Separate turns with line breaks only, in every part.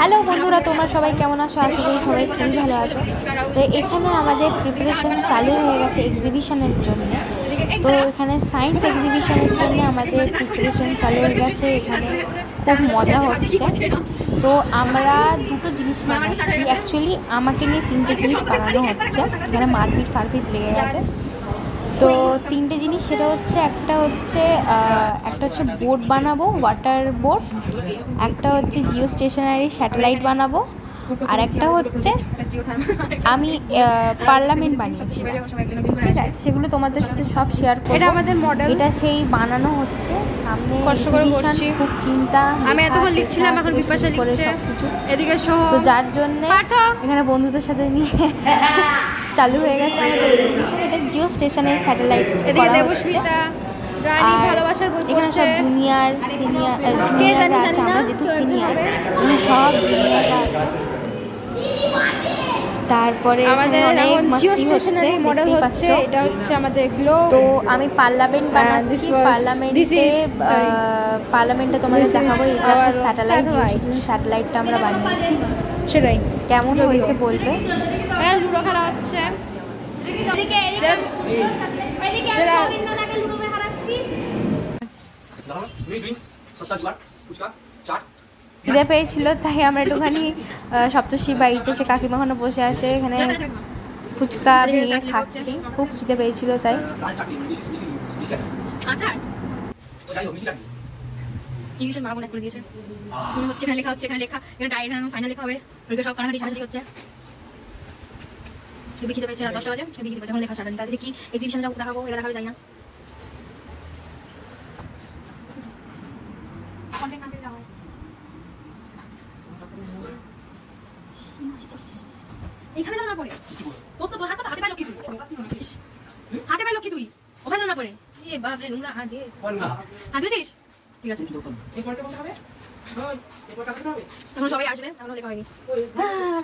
Hello বন্ধুরা, তোমরা সবাই কেমন আছো? আশা করি সবাই খুবই ভালো আছো। তো এখানে আমাদের প্রিপারেশন চালু হয়ে গেছে এক্সিবিশনের জন্য। তো এখানে সায়েন্স এক্সিবিশনের জন্য আমাদের প্রিপারেশন চালু হয়ে গেছে। এখানে খুব মজা হচ্ছে। তো আমরা দুটো জিনিস বানাচ্ছি। অ্যাকচুয়ালি আমাকে নিয়ে তিনটে জিনিস বানানো হচ্ছে। এখানে মারপিট ফারপিট লেগে গেছে। তো তিনটে জিনিস সেটা হচ্ছে একটা হচ্ছে একটা হচ্ছে বোট বানাবো ওয়াটার বোট একটা হচ্ছে জিও স্টেশনারি স্যাটেলাইট বানাবো আর একটা হচ্ছে আমি পার্লামেন্ট বানিয়েছি। ঠিক আছে সেগুলো তোমাদের সাথে সব শেয়ার করব।
এটা আমাদের model।
এটা সেই বানানো হচ্ছে সামনে
কষ্ট করে করছি।
খুব চিন্তা
আমি এতক্ষণ লিখছিলাম এখন বিপাশা লিখছে। এদিকে সহ
তো যার জন্য এখানে বন্ধুদের সাথে নিয়ে চালু হয়ে গেছে আমাদের এক্সিবিশন এটা জিও স্টেশনের স্যাটেলাইট
এদিকে দেবস্মিতা
এখানে সব। জুনিয়র সিনিয়র
কে
জুনিয়ররা আছে আমরা যেহেতু সিনিয়র। সব জুনিয়ররা আছে। তারপরে
আমাদের
এখানে অনেক মাস্তি হচ্ছে
মডেল হচ্ছে এটা হচ্ছে আমাদের গ্লো
তো আমি পার্লামেন্ট বানাচ্ছি তোমাদের দেখাবো এটা স্যাটেলাইট. স্যাটেলাইটটা আমরা বানিয়েছি।
সেটাই।
কেমন হয়েছে বলবে?
হ্যাঁ লুডো খেলা হচ্ছে।
খিদে পেয়েছিল তাই আমরা একটুখানি আহ, বাড়িতে সে কাকিমা ওখানে বসে আছে এখানে ফুচকা ভেঙে খাচ্ছি। খুব খিদে পেয়েছিল তাই।
জিনিসের মা মনে করে দিয়েছে? মনে হচ্ছে এখানে লেখা হচ্ছে এখানে লেখা। এখানে ডায়েরি ফাইনাল লেখা হবে। সব কানাকাটি সাজাতে হচ্ছে। ছবি খিদে পেয়েছে রাত দশটা বাজে ছবি খিদে পেয়েছে এখন লেখা সারানি তাহলে কি এক্সিবিশন যাব দেখাবো এটা দেখাবে যাই না। এখানে পড়ে? তোর তো তোর হাত তুই। হাতে পাইলো কি তুই। ওখানে যেন না পড়ে? এ বাপ রে নোংরা হাত দিয়ে। হাত ধুয়েছিস ঠিক আছে। এখন সবাই আসবে এখনও লেখা হয়নি।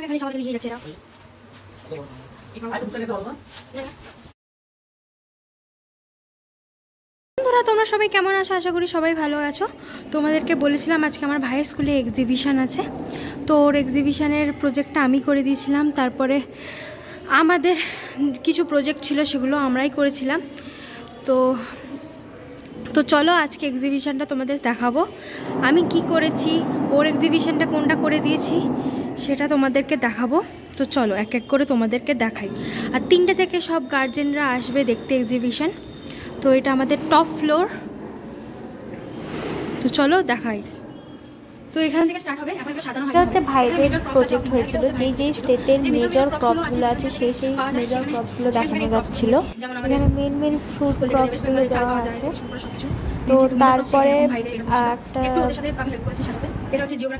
এখানে সবাই লিখে যাচ্ছে এরা। বন্ধুরা, তোমরা সবাই কেমন আছো? আশা করি সবাই ভালো আছো। তোমাদেরকে বলেছিলাম আজকে আমার ভাইয়ের স্কুলে এক্সিবিশান আছে। তো ওর এক্সিবিশানের প্রজেক্টটা আমি করে দিয়েছিলাম। তারপরে আমাদের কিছু প্রজেক্ট ছিল, সেগুলো আমরাই করেছিলাম। তো তো চলো আজকে এক্সিবিশনটা তোমাদের দেখাবো। আমি কি করেছি, ওর এক্সিবিশানটা কোনটা করে দিয়েছি, সেটা তোমাদেরকে দেখাবো। তো চলো এক এক করে তোমাদেরকে দেখাই। আর তিনটে থেকে সব গার্জেনরা আসবে দেখতে এক্সিবিশন তো এটা আমাদের টপ ফ্লোর তো চলো দেখাই। তো এখান থেকে স্টার্ট হবে। এখন এগুলো সাজানো
এটা হচ্ছে ভাইদের প্রজেক্ট হয়েছিল। যেই যেই স্টেটের মেজর ক্রপগুলো আছে সেই সেই মেজর ক্রপগুলো দেখানো যাচ্ছিল। এখানে মেন মেন ফ্রুট ক্রপগুলো দেওয়া আছে। তো তারপরে একটা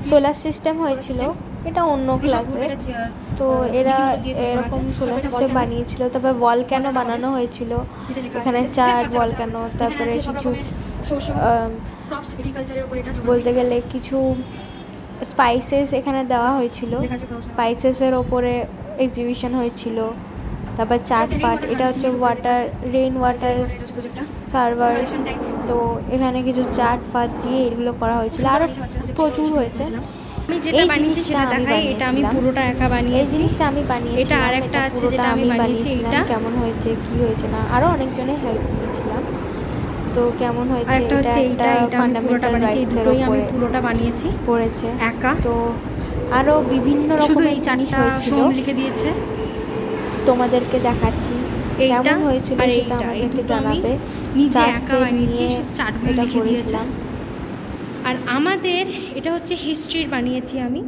সোলার সিস্টেম হয়েছিল। এটা অন্য ক্লাসে তো এরা এরকম সোলার সিস্টেম বানিয়েছিল তারপরে ভলক্যানো বানানো হয়েছিল? এখানে চার ভলক্যানো তারপরে কিছু বলতে গেলে কিছু স্পাইসেস এখানে দেওয়া হয়েছিল। স্পাইসেসের ওপরে এক্সিবিশন হয়েছিল। তারপর চার্ট পার্ট এটা হচ্ছে ওয়াটার রেইন ওয়াটার সার্ভার তো এখানে কিছু চার্ট ফাট দিয়ে এগুলো করা হয়েছিল। আরও প্রচুর হয়েছে।
আমি যেটা বানিয়েছি সেটা দেখাই এটা আমি পুরোটা একা
এই জিনিসটা আমি বানিয়েছি
এটা আরেকটা আছে যেটা আমি বানিয়েছি, এটা।
কেমন হয়েছে কি হয়েছে না আরও অনেকজনের হেল্প নিয়েছিলাম। তো কেমন হয়েছে?
হচ্ছে এটা পুরোটা
ফান্ডামেন্টাল রাইটস এর
আমি পুরোটা বানিয়েছি।
পড়েছে।
একা।
তো আরও বিভিন্ন
শুধু
রকমের
এই চারটা
হয়েছিল।
সোম লিখে দিয়েছে।
তোমাদেরকে দেখাচ্ছি। কেমন হয়েছিল সেটা আমাদেরকে জানাবে।
নিজে একা বানিয়েছি,
নিয়ে
শুধু চার্টগুলো
এটা
লিখে দিয়েছে।
করেছিলাম
আর আমাদের এটা হচ্ছে হিস্ট্রির বানিয়েছি আমি।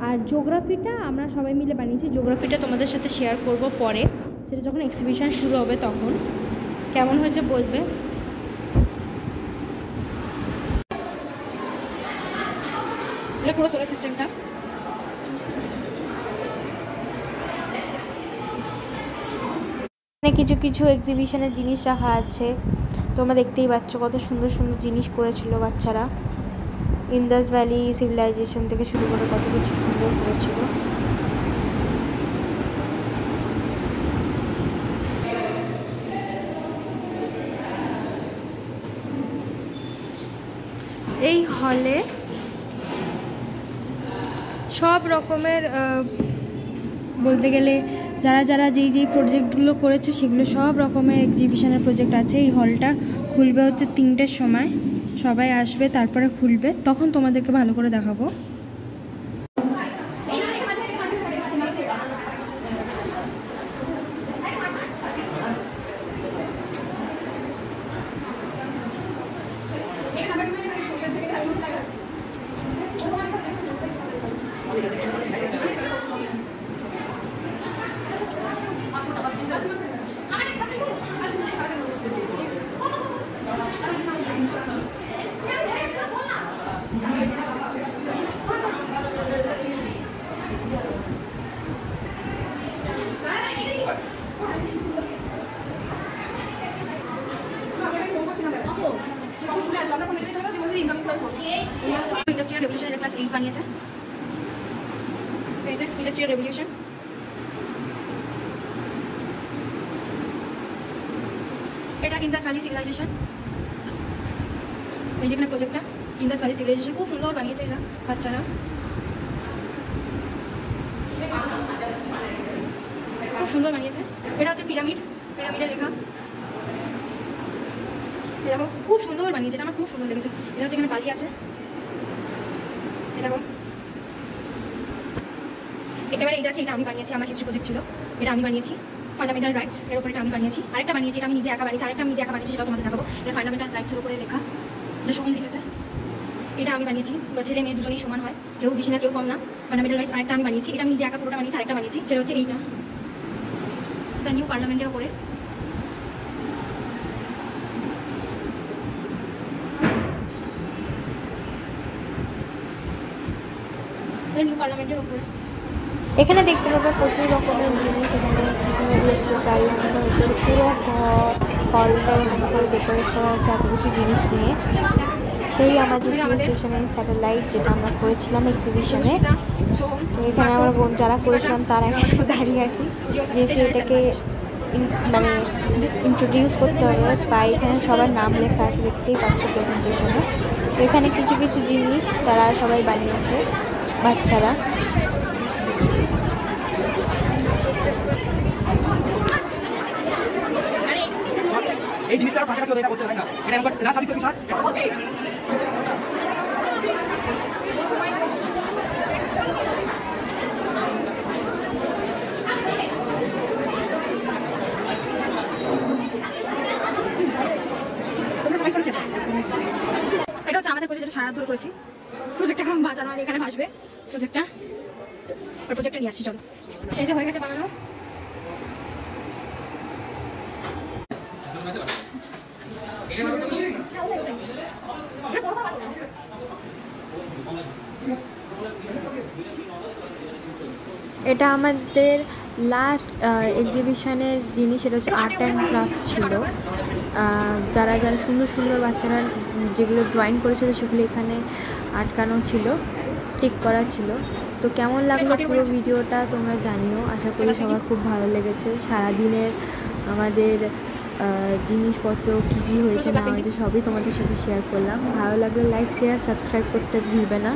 আর জিওগ্রাফিটা আমরা সবাই মিলে বানিয়েছি। জিওগ্রাফিটা তোমাদের সাথে শেয়ার করব পরে। সেটা যখন এক্সিবিশন শুরু হবে তখন। কেমন হয়েছে বলবে? এটা পুরো সোলার সিস্টেমটা
এখানে কিছু কিছু এক্সিবিশনের জিনিস রাখা আছে। তোমরা দেখতেই পাচ্ছ কত সুন্দর সুন্দর জিনিস করেছিল বাচ্চারা। ইন্দাস ভ্যালি সিভিলাইজেশন থেকে শুরু করে কত কিছু সুন্দর করেছিল।
এই হলে সব রকমের বলতে গেলে যারা যারা যেই যেই প্রজেক্টগুলো করেছে সেগুলো সব রকমের এক্সিবিশনের প্রজেক্ট আছে। এই হলটা খুলবে হচ্ছে তিনটের সময়। সবাই আসবে, তারপরে খুলবে। তখন তোমাদেরকে ভালো করে দেখাবো। ইন্ডাস্ট্রিয়াল রেভলিউশনের ক্লাস এইট বানিয়েছে ইন্ডাস্ট্রিয়াল রেভলিউশন এটা ইন্দাস ভ্যালি সিভিলাইজেশন এই যেখানে প্রজেক্টটা ইন্দাস ভ্যালি সিভিলাইজেশন খুব সুন্দর বানিয়েছে এরা, বাচ্চারা। খুব সুন্দর বানিয়েছে। এটা হচ্ছে পিরামিড পিরামিডের লেখা দেখো, খুব সুন্দর বানিয়েছে, এটা আমার খুব সুন্দর লেগেছে। এটা হচ্ছে এখানে বালি আছে। দেখো। একেবারে এটা আছে আমি বানিয়েছি, আমার হিস্ট্রি প্রজেক্ট ছিল, এটা আমি বানিয়েছি ফান্ডামেন্টাল রাইটস এর উপরে আমি বানিয়েছি। আরেকটা বানিয়েছি এটা আমি নিজে একা বানিয়েছি, আরেকটা আমি নিজে একা বানিয়েছি সেটা তোমাদের দেখাবো। এটা ফান্ডামেন্টাল রাইটসের উপরে লেখা, এটা সোম লিখেছে। এটা আমি বানিয়েছি ছেলে মেয়ে দুজনেই সমান হয়, কেউ বেশি না, কেউ কম না। ফান্ডামেন্টাল রাইটস আরেকটা আমি বানিয়েছি, এটা আমি নিজে একা পুরোটা বানিয়েছি, আরেকটা বানিয়েছি, সেটা হচ্ছে এইটা। দ্য নিউ পার্লামেন্টের উপরে। নিউ পার্লামেন্টের উপরে।
এখানে দেখতে পাবো প্রচুর রকমের জিনিস, এখানে পুরো হলটা এখানে করে ডেকোরেট করা হয়েছে, এত কিছু জিনিস নিয়ে। সেই আমাদের জিনিস স্টেশনের স্যাটেলাইট যেটা আমরা করেছিলাম এক্সিবিশনে তো এখানে আমরা বোন, যারা করেছিলাম, তারা এখানে দাঁড়িয়ে আছি। যেহেতু এটাকে মানে ইন্ট্রোডিউস করতে হবে বা এখানে সবার নাম লেখা আছে, দেখতেই পাচ্ছ প্রেজেন্টেশনে তো এখানে কিছু কিছু জিনিস যারা সবাই বানিয়েছে, বাচ্চারা।
এই জিনিসটা আর কাছাকাছি এটা করছে না এটা
হচ্ছে আমাদের প্রজেক্ট সারা ধরে করেছি। প্রজেক্টটা এখন বাঁচানো এখানে ভাসবে। প্রজেক্টটা আর নিয়ে আসছি চলো। এই যে হয়ে গেছে বানানো।
এটা আমাদের লাস্ট এক্সিবিশনের জিনিস এটা হচ্ছে আর্ট অ্যান্ড ক্রাফট ছিল। যারা যারা সুন্দর সুন্দর বাচ্চারা যেগুলো ড্রয়িং করেছিল, সেগুলো এখানে আটকানো ছিল স্টিক করা ছিল। তো কেমন লাগল পুরো ভিডিওটা তোমরা জানিও। আশা করি সবার খুব ভালো লেগেছে। সারাদিনের আমাদের জিনিসপত্র কী কী হয়েছে না হয়েছে সবই তোমাদের সাথে শেয়ার করলাম। ভালো লাগলে লাইক শেয়ার সাবস্ক্রাইব করতে ভুলবে না।